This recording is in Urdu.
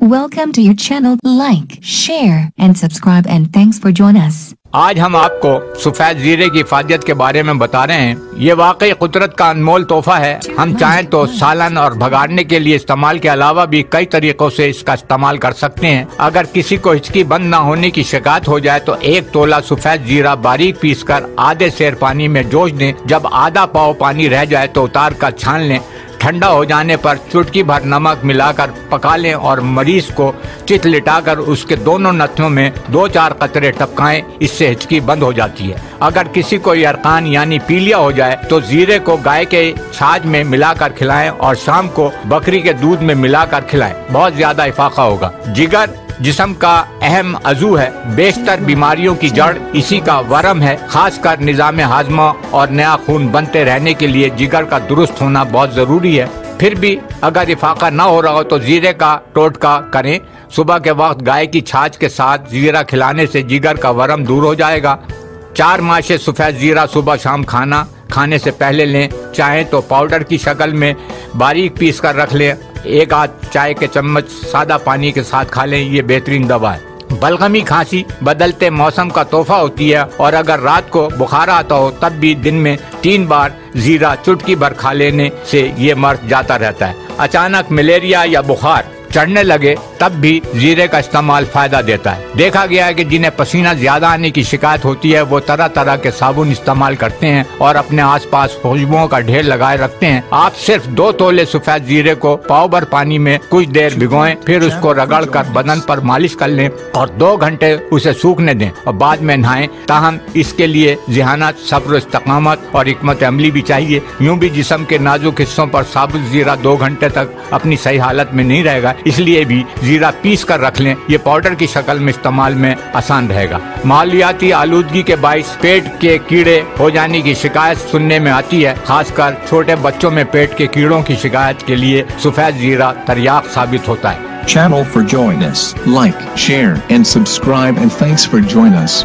Welcome to your channel. Like, share, and subscribe. And thanks for joining us. آج ہم آپ کو سفید زیرے کی افادیت کے بارے میں بتا رہے ہیں یہ واقعی قدرت کا انمول تحفہ ہے ہم چاہیں تو سالن اور بھگاڑنے کے لیے استعمال کے علاوہ بھی کئی طریقوں سے اس کا استعمال کر سکتے ہیں اگر کسی کو ہچکی بند نہ ہونے کی شکایت ہو جائے تو ایک تولا سفید زیرہ باریک پیس کر آدھے سیر پانی میں جوش دیں جب آدھا پاؤ پانی رہ جائے تو اتار کر چھان لیں ٹھنڈا ہو جانے پر چٹکی بھر نمک ملا کر پکا لیں اور مریض کو چت لٹا کر اس کے دونوں نتھوں میں دو چار قطرے ٹپکائیں، اس سے ہچکی بند ہو جاتی ہے۔ اگر کسی کو یرقان یعنی پیلیا ہو جائے تو زیرے کو گائے کے چھاج میں ملا کر کھلائیں اور شام کو بکری کے دودھ میں ملا کر کھلائیں۔ بہت زیادہ افاقہ ہوگا۔ جگر جسم کا اہم عضو ہے۔ بیشتر بیماریوں کی جڑ اسی کا ورم ہے۔ خاص کر نظام ہاضمہ اور نیا خون بنتے رہنے کے لیے جگر کا درست ہونا بہت ضروری ہے۔ پھر بھی اگر افاقہ نہ ہو رہا ہو تو زیرے کا ٹوٹکا کریں۔ صبح کے وقت گائے کی چھاچ کے ساتھ زیرہ کھلانے سے جگر کا ورم دور ہو جائے گا۔ چار ماشے سفید زیرہ، صبح شام کھانا۔ کھانے سے پہلے لیں چاہیں تو پاؤڈر کی شکل میں باریک پیس کر رکھ لیں۔ ایک آدھ چائے کے چمچ سادہ پانی کے ساتھ کھا لیں، یہ بہترین دوا ہے۔ بلغمی کھانسی بدلتے موسم کا تحفہ ہوتی ہے اور اگر رات کو بخار آتا ہو، تب بھی دن میں تین بار زیرہ چٹکی بھر کھا لینے سے یہ مرض جاتا رہتا ہے۔ اچانک ملیریا یا بخار۔ چڑھنے لگے، تب بھی زیرے کا استعمال فائدہ دیتا ہے۔ دیکھا گیا ہے کہ جنہیں پسینہ زیادہ آنے کی شکایت ہوتی ہے، وہ طرح طرح کے صابن استعمال کرتے ہیں اور اپنے آس پاس خوشبوؤں کا ڈھیر لگائے رکھتے ہیں۔ آپ صرف دو تولے سفید زیرے کو پاؤ بھر پانی میں کچھ دیر بھگوئیں، پھر اس کو رگڑ کر بدن پر مالش کر لیں اور دو گھنٹے اسے سوکھنے دیں اور بعد میں نہائیں۔ تاہم، اس کے لیے ذہانت، صبر و استقامت اور حکمت عملی بھی چاہیے۔ یوں بھی جسم کے نازک حصوں پر ثابت زیرہ دو گھنٹے تک اپنی صحیح حالت میں نہیں رہے گا۔ اس لیے بھی زیرہ پیس کر رکھ لیں یہ پاؤڈر کی شکل میں استعمال میں آسان رہے گا مالیاتی آلودگی کے باعث پیٹ کے کیڑے ہو جانے کی شکایت سننے میں آتی ہے خاص کر چھوٹے بچوں میں پیٹ کے کیڑوں کی شکایت کے لیے سفید زیرہ تریاق ثابت ہوتا ہے channel for join us. Like, share, and subscribe and thanks for join us.